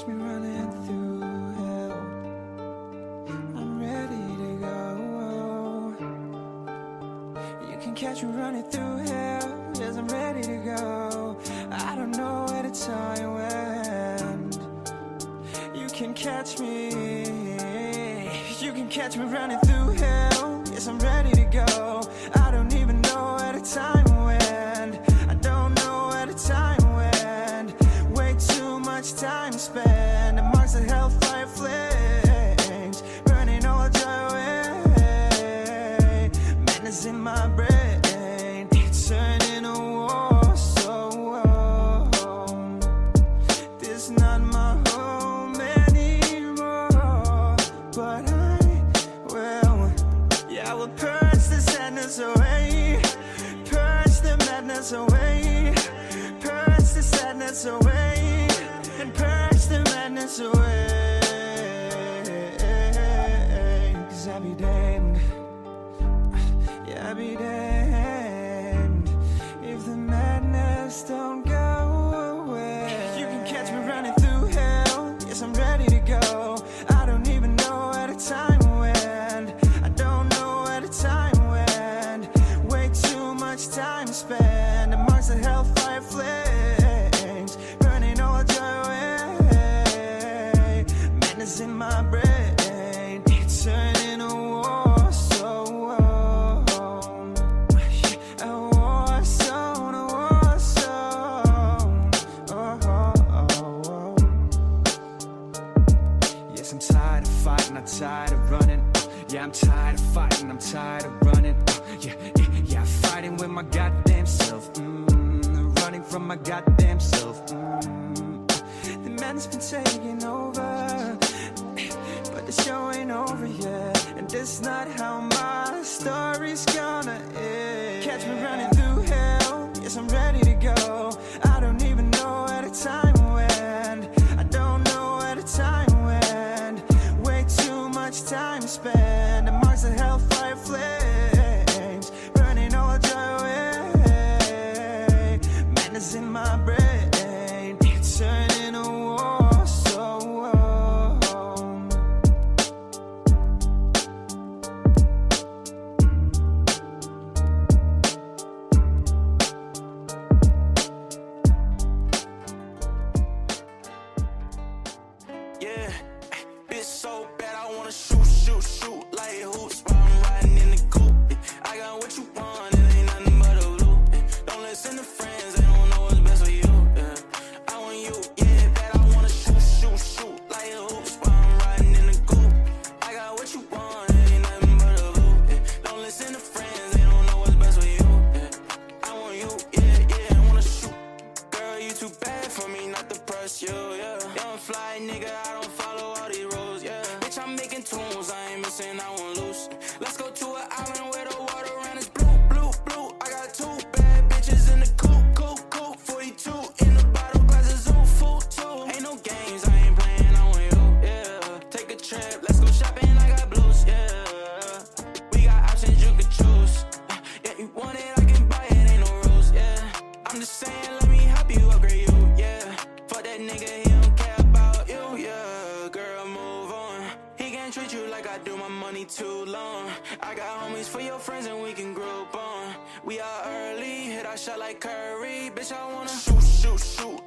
catch me running through hell. I'm ready to go. You can catch me running through hell. Yes, I'm ready to go. I don't know where to tell you when. You can catch me. You can catch me running through hell. Yes, I'm ready to go. I don't even know where the time. Will purge the sadness away. Purge the madness away. Purge the sadness away. And purge the madness away. Cause I'll be damned. Yeah, I'll be damned time. The hellfire flames. Burning all joy away. Madness in my brain. Turning a war so warm. A war zone, a war zone. Oh, oh, oh. Yes, I'm tired of fighting, I'm tired of running. Yeah, I'm tired of fighting, I'm tired of running. Yeah, yeah, fighting with my goddamn self. Mm, running from my goddamn self. Mm, the man's been taking over. But the show ain't over yet. And this not how my story's gonna end. Catch me running through hell. Yes, I'm ready to go. Yeah, Ain't I I do my money too long. I got homies for your friends and we can group on. We are early, hit our shot like Curry. Bitch, I wanna shoot, shoot, shoot